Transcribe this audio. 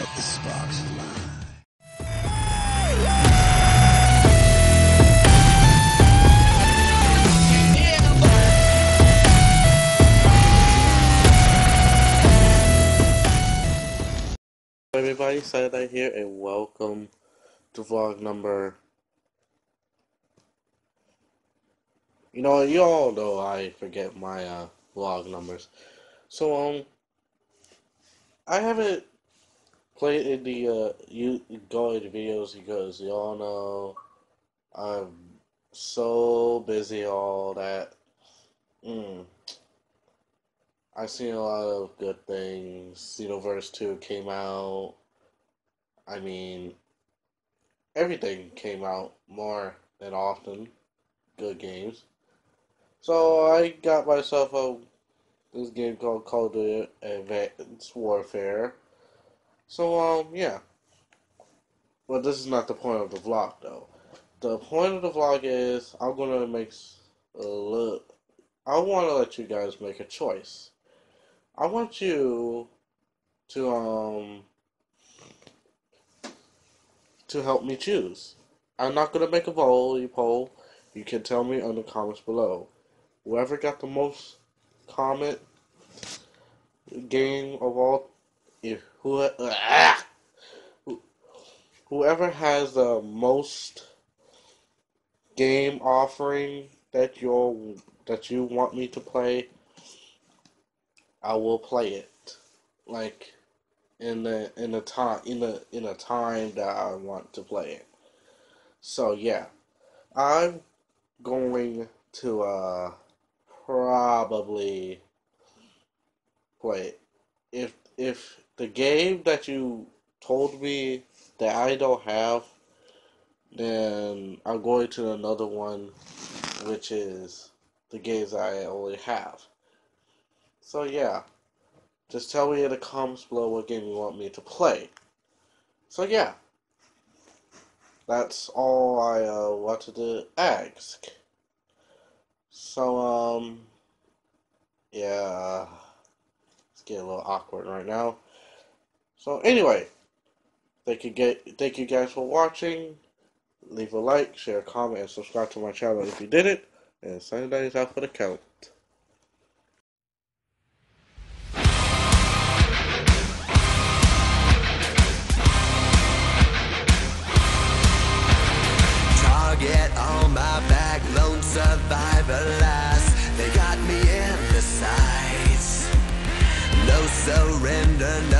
Let the sparks fly. everybody, Saturday here, and welcome to vlog number. You know, you all know I forget my uh, vlog numbers, so um, I haven't played in the uh, you go into videos because y'all know I'm so busy, all that. Mm. I've seen a lot of good things. Xenoverse 2 came out. I mean, everything came out more than often. Good games. So I got myself a this game called Call of Duty Advanced Warfare. So um yeah. But this is not the point of the vlog though. The point of the vlog is I'm gonna make a look. I want to let you guys make a choice. I want you to um to help me choose. I'm not gonna make a poll. poll. You can tell me in the comments below. Whoever got the most comment game of all, if who ah, whoever has the most game offering that you that you want me to play I will play it like in the in the time in the in a time that I want to play it. So yeah, I'm going to uh probably play it. If if the game that you told me that I don't have, then I'm going to another one, which is the games I only have. So yeah, just tell me in the comments below what game you want me to play. So yeah, that's all I uh, wanted to ask. So um, yeah, it's getting a little awkward right now. So anyway, thank you get thank you guys for watching. Leave a like, share, a comment, and subscribe to my channel if you did it. And sign is out for the count. Target on my back, lone survivor last. They got me in the sights. No surrender, no